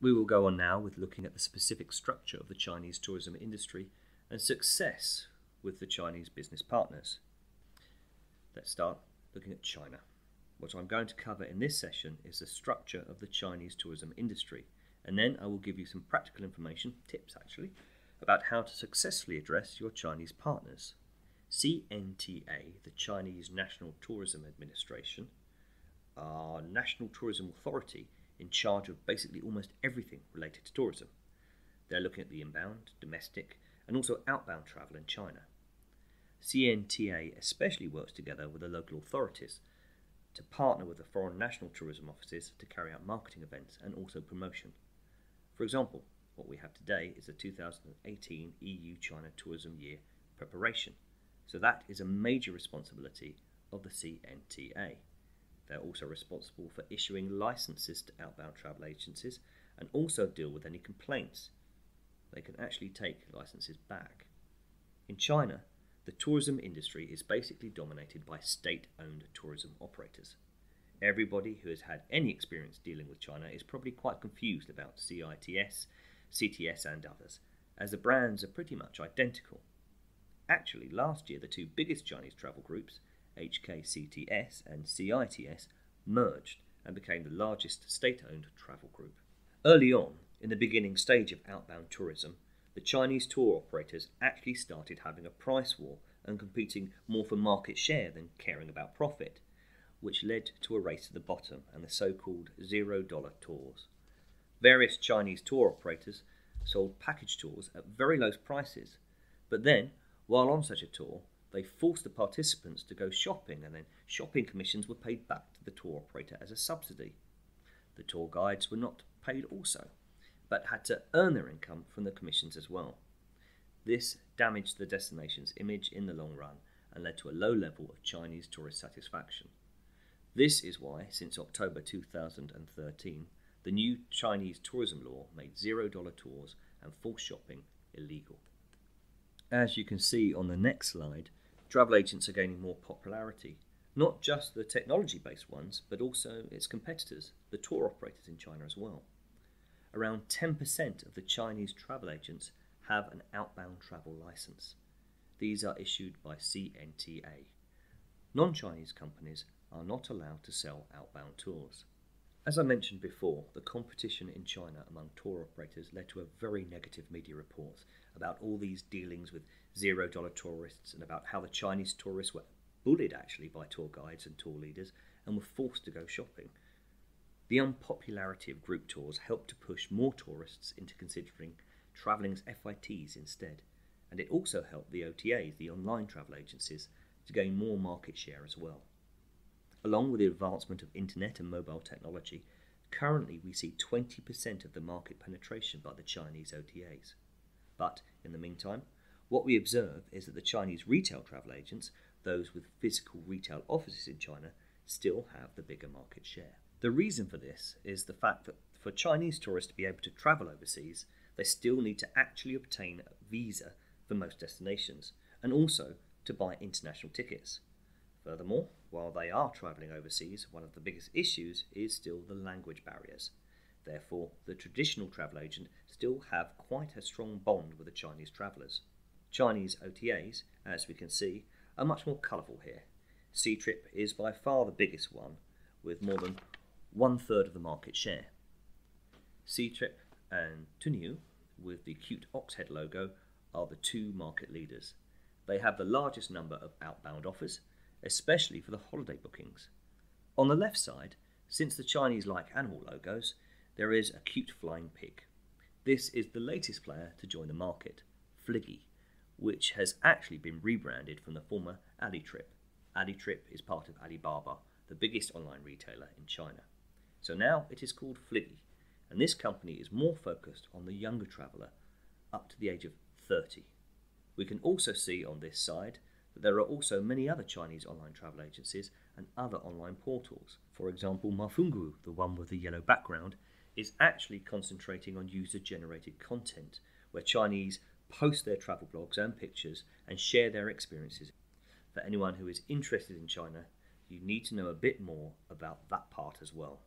We will go on now with looking at the specific structure of the Chinese tourism industry and success with the Chinese business partners. Let's start looking at China. What I'm going to cover in this session is the structure of the Chinese tourism industry, and then I will give you some practical information, tips actually, about how to successfully address your Chinese partners. CNTA, the Chinese National Tourism Administration, our national tourism authority in charge of basically almost everything related to tourism. They're looking at the inbound, domestic, and also outbound travel in China. CNTA especially works together with the local authorities to partner with the foreign national tourism offices to carry out marketing events and also promotion. For example, what we have today is the 2018 EU China Tourism Year preparation. So that is a major responsibility of the CNTA. They're also responsible for issuing licenses to outbound travel agencies and also deal with any complaints. They can actually take licenses back. In China, the tourism industry is basically dominated by state owned tourism operators. Everybody who has had any experience dealing with China is probably quite confused about CITS, CTS, and others, as the brands are pretty much identical. Actually, last year the two biggest Chinese travel groups, HKCTS and CITS, merged and became the largest state owned travel group. Early on, in the beginning stage of outbound tourism, the Chinese tour operators actually started having a price war and competing more for market share than caring about profit, which led to a race to the bottom and the so called zero dollar tours. Various Chinese tour operators sold package tours at very low prices, but then while on such a tour, they forced the participants to go shopping, and then shopping commissions were paid back to the tour operator as a subsidy. The tour guides were not paid also, but had to earn their income from the commissions as well. This damaged the destination's image in the long run and led to a low level of Chinese tourist satisfaction. This is why, since October 2013, the new Chinese tourism law made $0 tours and forced shopping illegal. As you can see on the next slide, travel agents are gaining more popularity. Not just the technology based ones, but also its competitors, the tour operators in China as well. Around 10% of the Chinese travel agents have an outbound travel license. These are issued by CNTA. Non Chinese companies are not allowed to sell outbound tours. As I mentioned before, the competition in China among tour operators led to a very negative media report about all these dealings with zero dollar tourists and about how the Chinese tourists were bullied actually by tour guides and tour leaders and were forced to go shopping. The unpopularity of group tours helped to push more tourists into considering travelling as FITs instead, and it also helped the OTAs, the online travel agencies, to gain more market share as well. Along with the advancement of internet and mobile technology, currently we see 20% of the market penetration by the Chinese OTAs. But in the meantime, what we observe is that the Chinese retail travel agents, those with physical retail offices in China, still have the bigger market share. The reason for this is the fact that for Chinese tourists to be able to travel overseas, they still need to actually obtain a visa for most destinations and also to buy international tickets. Furthermore, while they are travelling overseas, one of the biggest issues is still the language barriers. Therefore, the traditional travel agent still have quite a strong bond with the Chinese travellers. Chinese OTAs, as we can see, are much more colourful here. Ctrip is by far the biggest one, with more than one third of the market share. Ctrip and Tuniu, with the cute ox head logo, are the two market leaders. They have the largest number of outbound offers, especially for the holiday bookings. On the left side, since the Chinese like animal logos, there is a cute flying pig. This is the latest player to join the market, Fliggy, which has actually been rebranded from the former Alitrip. Alitrip is part of Alibaba, the biggest online retailer in China. So now it is called Fliggy, and this company is more focused on the younger traveller up to the age of 30. We can also see on this side that there are also many other Chinese online travel agencies and other online portals. For example, Mafengwo, the one with the yellow background, is actually concentrating on user generated content where Chinese post their travel blogs and pictures and share their experiences. For anyone who is interested in China, you need to know a bit more about that part as well.